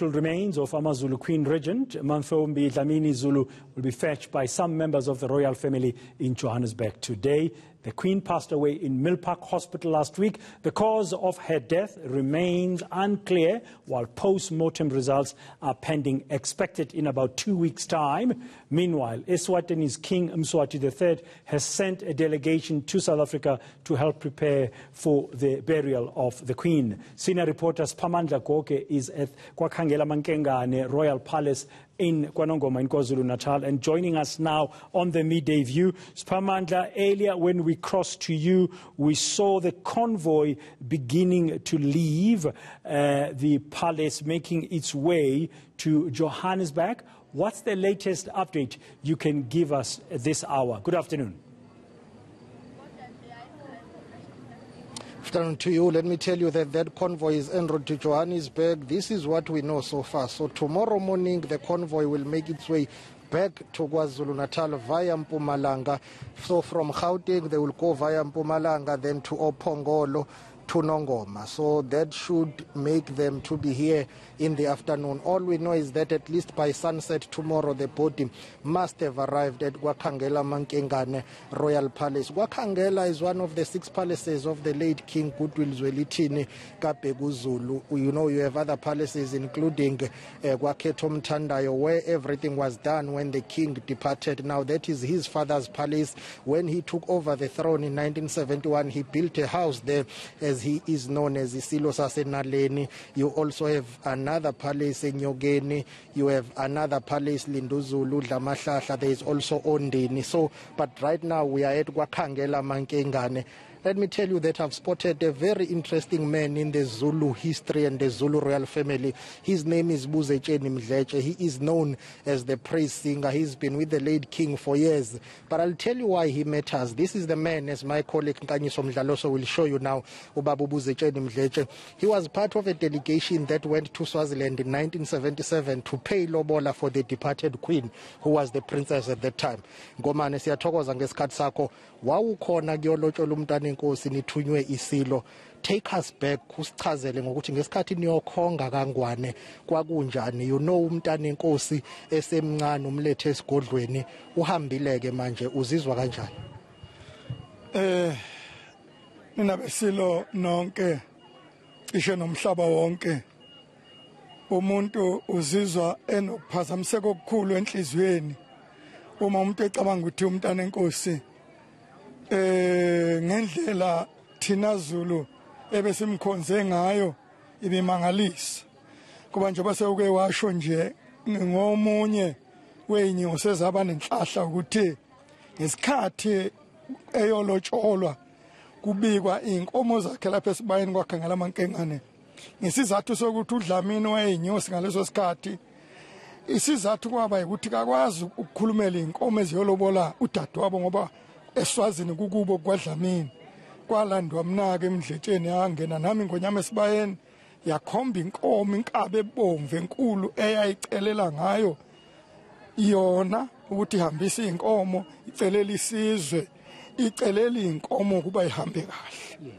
mortal remains of Amazulu Queen Regent Mantfombi Dlamini Zulu will be fetched by some members of the royal family in Johannesburg today. The Queen passed away in Milpark Hospital last week. The cause of her death remains unclear, while post-mortem results are pending, expected in about two weeks' time. Meanwhile, Eswatini's King Mswati III has sent a delegation to South Africa to help prepare for the burial of the Queen. Senior reporter Spamandla Goge is at Kwakhangela Mankengane Royal Palace in KwaNongoma in KwaZulu-Natal and joining us now on the midday view. Spamandla, earlier when we crossed to you, we saw the convoy beginning to leave uh, the palace, making its way to Johannesburg. What's the latest update you can give us this hour? Good afternoon. Afternoon to you. Let me tell you that that convoy is en route to Johannesburg. This is what we know so far. So tomorrow morning, the convoy will make its way back to KwaZulu Natal via Mpumalanga. So from Gauteng, they will go via Mpumalanga, then to Opongolo to Nongoma. So that should make them to be here in the afternoon. All we know is that at least by sunset tomorrow, the body must have arrived at Wakangela Mankengane Royal Palace. Wakangela is one of the six palaces of the late King Goodwill Zwelithini Kabhekuzulu. You know, you have other palaces, including uh, Gwaketo Mtandayo, where everything was done when the king departed. Now, that is his father's palace. When he took over the throne in 1971, he built a house there as he is known as Isilo Sasenaleni. You also have another palace in Nyogeni. You have another palace Linduzulu, Dlamahlahla. There is also Ondeni. So, but right now we are at Gwakangela Mankengane. Let me tell you that I've spotted a very interesting man in the Zulu history and the Zulu royal family. His name is Buzetsheni Mdletshe. He is known as the praise singer. He's been with the late king for years. But I'll tell you why he matters. This is the man, as my colleague Nkanyiso Mdlaloso will show you now, Ubabu Buzetsheni Mdletshe. He was part of a delegation that went to Swaziland in 1977 to pay lobola for the departed queen, who was the princess at that time. Ngomane siyathokoza ngesikhathi sakho. Wawukhona kuyolotshola umntana inkosi nithunywe isilo. Take us back usichazele ngokuthi ngesikhathi niyokhonga kangwane kwakunjani? You know umntana inkosi esemncane umlethe esigodlweni uhambileke manje uzizwa kanjani? Eh mina besilo nonke cishe nomhlaba wonke. Umuntu uzizwa enokuphazamiseka okukhulu enhliziyweni. Uma umuntu ecabanga ukuthi umntana enkosi eh ngendlela thina Zulu ebesimkhonze ngayo ibimangalisa kuba njengoba sewuke washo nje ngomunye weyinyosi ezaba nenhlahla ukuthi ngesikhathi eyolotsholwa kubikwa inkomo zakhe lapha esibayeni kwakhangela amankengane ngesizathu sokuthi udlamini wayeyinyosi ngaleso sikhathi isizathu kwaba ukuthi kakwazi ukukhulumela inkomo eziyolobola udadewabo ngoba eswazini kukubo kwadlamini kwalandwa mnake emdletsheni yangena nami ngonyama esibayeni. Yakhomba inkomo inkabe ebomvu enkulu eyayicelela ngayo. Yona ukuthi ihambise inkomo icelela isizwe icelela inkomo kuba ihambe kahle.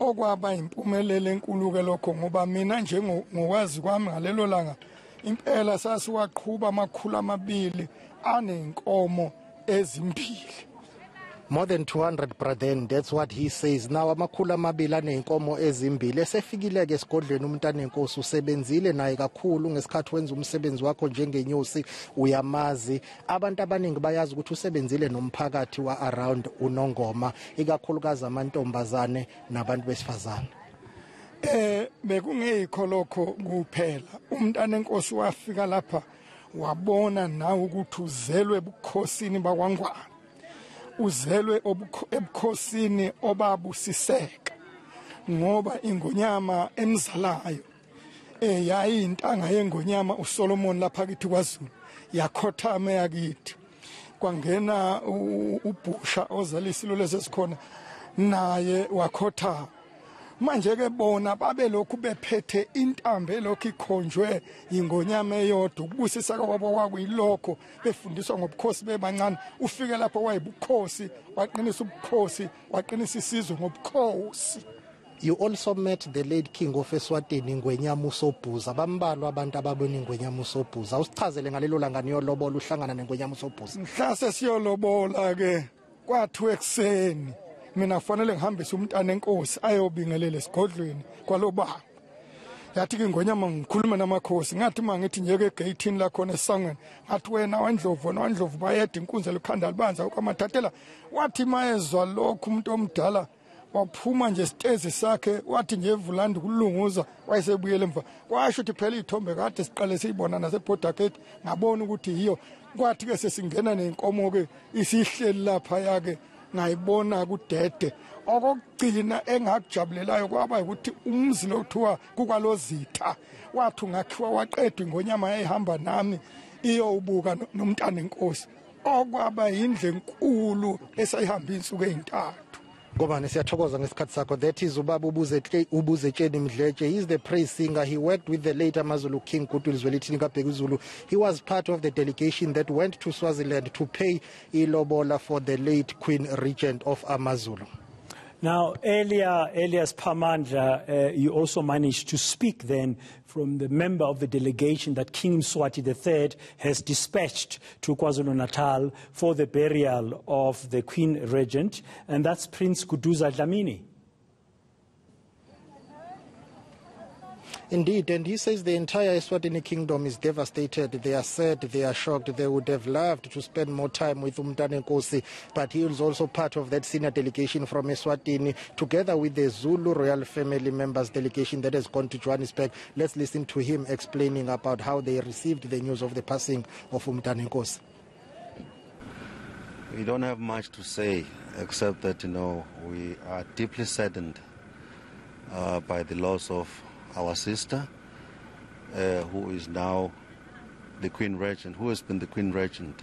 Okwaba impumelelo enkulu ke lokho ngoba mina nje ngokwazi kwami ngalelo langa impela sasiwaqhubha amakhulu amabili anenkomo ezimbili. More than 200 brethren that's what he says. Now amakhulu amabili aneyinkomo ezimbili esefikile-ke esigodlweni umntana enkosi usebenzile naye kakhulu ngesikhathi wenza umsebenzi wakho njengenyosi uyamazi. Abantu abaningi bayazi ukuthi usebenzile nomphakathi wa-around unongoma ikakhulukazi amantombazane nabantu besifazane. Eh bekungekho lokho kuphela. Umntana enkosi wafika lapha wabona nawe ukuthi uzelwe bukhosini bakwangwana uzelwe ebukhosini obabusiseka ngoba ingonyama emzalayo eh yayintanga yengonyama uSolomon lapha kithi kwaZulu yakhothama yakithi. Kwangena ubhusha ozalisilo lesesikhona naye wakhothama. Manje ke bona babe lokhu bephethe intambo lokhu ikhonjwe ingonyama eyodwa ukubusisa kwabo kwakuyilokho befundiswa ngobukhosi bebancane ufike lapho wayibukhosi waqinisa ubukhosi waqinisa isizwe ngobukhosi You also met the late king of Eswatini Ngwenyama Usobhuza. Bambalwa abantu ababona iNgwenyama Usobhuza. Usichazele ngalelo langa niyolobola uhlangana neNgwenyama Usobhuza. mhla sesiyolobola ke kwathiwa ekuseni mina kufanele ngihambise umntana enkosi ayobingelela esigodlweni kwalobaba yathi ke ngonyama ngikhuluma namakhosi ngathi uma ngithi njeke egeyithini lakhona esangweni ngathi wena wandlovu wena wandlovu bayeda inkunzi elikhanda libanza kwamathathela wathi mayezwa lokhu umuntu omdala waphuma nje sitezi sakhe wathi nje evulandi kulunguza wayesebuyela emva. Kwasho ukuthi phela iy'thombe kade siqale siyibona nasebhodaketi ngabona ukuthi yiyo. Kwathi ke sesingena nenkomo ke isihleli laphaya ke ngayibona kudede. Okokugcina engakujabulelayo kwaba ukuthi umzi lo kuthiwa kukwalozitha wathi ungakhiwa waqedwa ingonyama yayihamba nami iyowubuka no- nomntana enkosi. Okwaba yindle enkulu esayihamba iy'nsuku ey'ntathu. Ngobani siyathokoza ngesikhathi sakho. That is ubaba ubuze ubuzetsheni Mdletshe. He is the praise singer. He worked with the late Amazulu King Goodwill Zwelithini Kabhekuzulu. He was part of the delegation that went to Swaziland to pay ilobola for the late Queen Regent of Amazulu. Now, earlier, Elias Pamandla, uh, you also managed to speak then from the member of the delegation that King Mswati III has dispatched to KwaZulu-Natal for the burial of the Queen Regent, and that's Prince Kuduza Dlamini. Indeed, and he says the entire Eswatini kingdom is devastated. They are sad, they are shocked. They would have loved to spend more time with Umtane Nkosi, but he is also part of that senior delegation from Eswatini, together with the Zulu royal family members delegation that has gone to Johannesburg. Let's listen to him explaining about how they received the news of the passing of Umtane Nkosi. We don't have much to say except that you know we are deeply saddened uh, by the loss of our sister, uh, who is now the Queen Regent, who has been the Queen Regent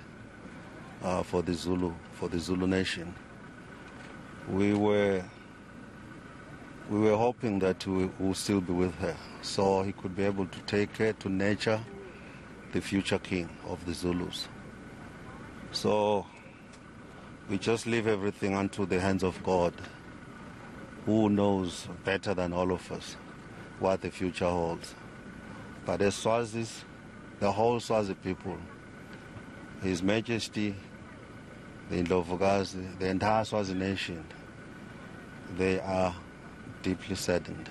uh, for the Zulu for the Zulu nation. We were we were hoping that we would still be with her, so he could be able to take her to nurture the future king of the Zulus. So we just leave everything unto the hands of God, who knows better than all of us what the future holds. But the Swazis, the whole Swazi people, His Majesty, the Indlovukazi, the entire Swazi nation, they are deeply saddened.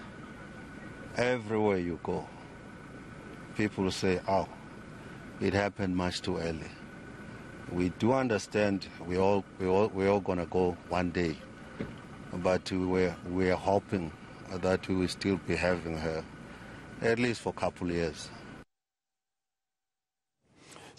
Everywhere you go, people say, oh, it happened much too early we do understand we all we all we all gonna go one day, but we were we are hoping that we will still be having her at least for a couple of years.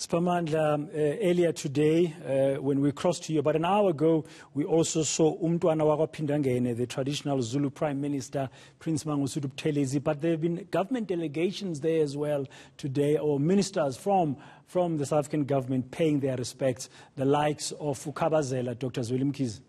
Spamandla, uh, earlier today, uh, when we crossed to you about an hour ago, we also saw Umtwana Pindangene, the traditional Zulu Prime Minister, Prince Mangosuthu Buthelezi, but there have been government delegations there as well today, or ministers from, from the South African government paying their respects, the likes of Ukabazela, Dr. Zweli Mkhize.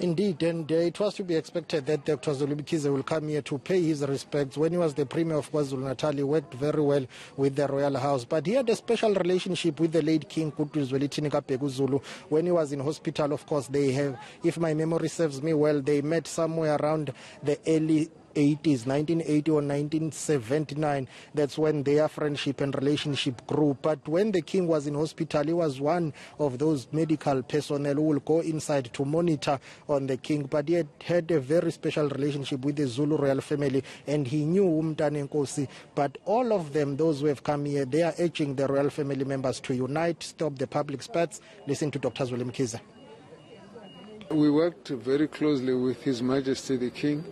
Indeed, and uh, it was to be expected that Dr. Zweli Mkhize will come here to pay his respects. When he was the Premier of KwaZulu-Natal, he worked very well with the Royal House, but he had a special relationship with the late King Kutu Zwelithini Kabhekuzulu. When he was in hospital, of course, they have, if my memory serves me well, they met somewhere around the early 80s, 1980 or 1979. That's when their friendship and relationship grew. But when the king was in hospital, he was one of those medical personnel who will go inside to monitor on the king. But he had, had a very special relationship with the Zulu royal family, and he knew Umtane Nkosi. But all of them, those who have come here, they are urging the royal family members to unite, stop the public spats. Listen to Dr. Zweli Mkhize. We worked very closely with His Majesty the King.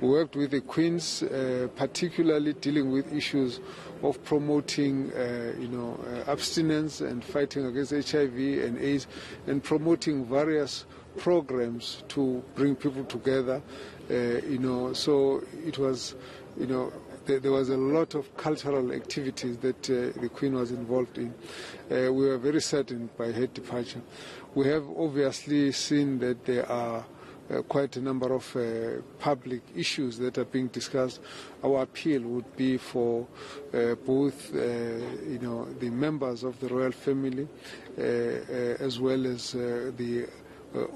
We worked with the Queens, uh, particularly dealing with issues of promoting, uh, you know, uh, abstinence and fighting against HIV and AIDS, and promoting various programs to bring people together. Uh, you know, so it was, you know, there, was a lot of cultural activities that uh, the Queen was involved in. Uh, we were very saddened by her departure. We have obviously seen that there are uh, quite a number of uh, public issues that are being discussed. Our appeal would be for uh, both, uh, you know, the members of the royal family, uh, uh, as well as the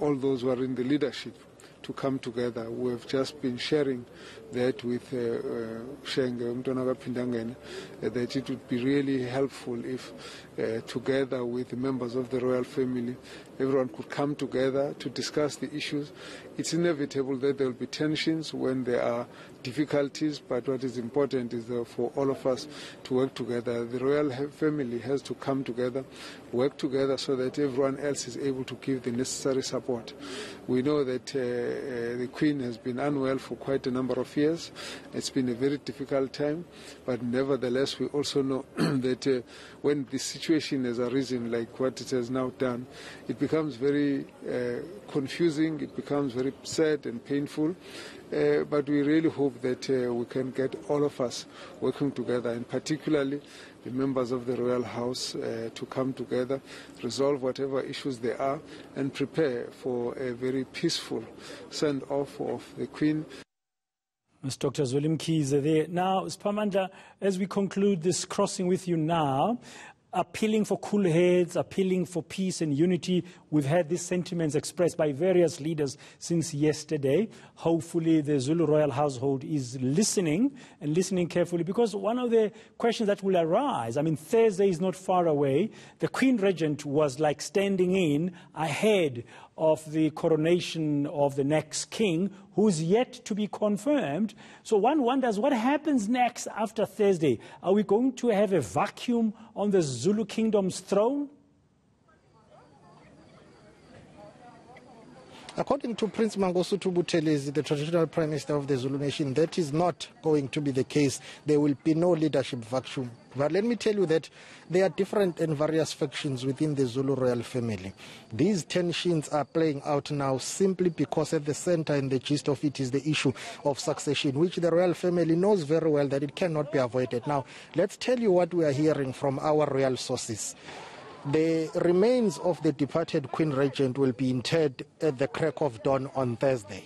all those who are in the leadership to come together. We have just been sharing that with uh, uh, Shenge Umtwana Pindangene, uh, that it would be really helpful if, uh, together with the members of the royal family, everyone could come together to discuss the issues. It's inevitable that there will be tensions when there are difficulties, but what is important is uh, for all of us to work together. The royal family has to come together, work together so that everyone else is able to give the necessary support. We know that uh, uh, the Queen has been unwell for quite a number of years. It's been a very difficult time, but nevertheless, we also know that uh, when the situation has arisen like what it has now done, it becomes very confusing, it becomes very sad and painful. Uh, but we really hope that uh, we can get all of us working together, and particularly the members of the Royal House, uh, to come together, resolve whatever issues there are, and prepare for a very peaceful send off of the Queen. Dr. Zweli Mkhize there. Now, Spamandla, as we conclude this crossing with you now, appealing for cool heads, appealing for peace and unity. We've had these sentiments expressed by various leaders since yesterday. Hopefully, the Zulu royal household is listening and listening carefully because one of the questions that will arise I mean, Thursday is not far away. The Queen Regent was like standing in ahead of the coronation of the next king, who's yet to be confirmed. So one wonders what happens next after Thursday? Are we going to have a vacuum on the Zulu kingdom's throne? According to Prince Mangosuthu Buthelezi, the traditional prime minister of the Zulu nation, that is not going to be the case. There will be no leadership vacuum. But let me tell you that there are different and various factions within the Zulu royal family. These tensions are playing out now simply because at the center and the gist of it is the issue of succession, which the royal family knows very well that it cannot be avoided. Now, let's tell you what we are hearing from our royal sources. The remains of the departed Queen Regent will be interred at the crack of dawn on Thursday.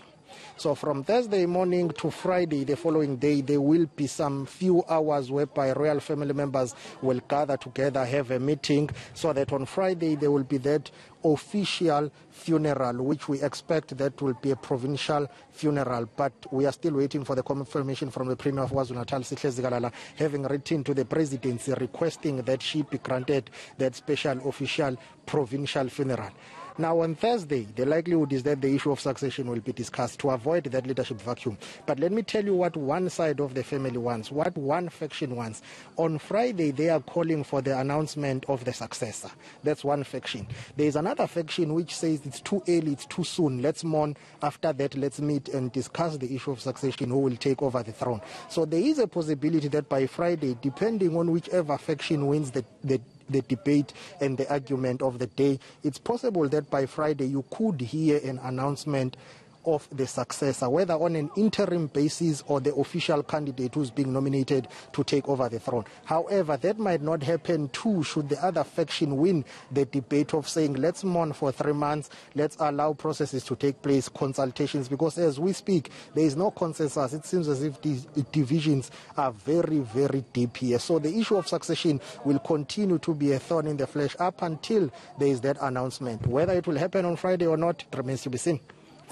So from Thursday morning to Friday, the following day, there will be some few hours whereby royal family members will gather together, have a meeting, so that on Friday there will be that official funeral, which we expect that will be a provincial funeral. But we are still waiting for the confirmation from the Premier of KwaZulu-Natal, Sihle having written to the presidency requesting that she be granted that special official provincial funeral. Now, on Thursday, the likelihood is that the issue of succession will be discussed to avoid that leadership vacuum. But let me tell you what one side of the family wants, what one faction wants. On Friday, they are calling for the announcement of the successor. That's one faction. There is another faction which says it's too early, it's too soon. Let's mourn. After that, let's meet and discuss the issue of succession, who will take over the throne. So there is a possibility that by Friday, depending on whichever faction wins the, the the debate and the argument of the day. It's possible that by Friday you could hear an announcement of the successor, whether on an interim basis or the official candidate who's being nominated to take over the throne. However, that might not happen too should the other faction win the debate of saying, let's mourn for three months, let's allow processes to take place, consultations, because as we speak, there is no consensus. It seems as if these divisions are very, very deep here. So the issue of succession will continue to be a thorn in the flesh up until there is that announcement. Whether it will happen on Friday or not remains to be seen.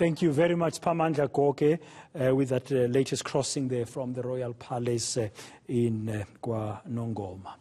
Thank you very much, Pamandla Goge, uh, with that uh, latest crossing there from the Royal Palace uh, in uh.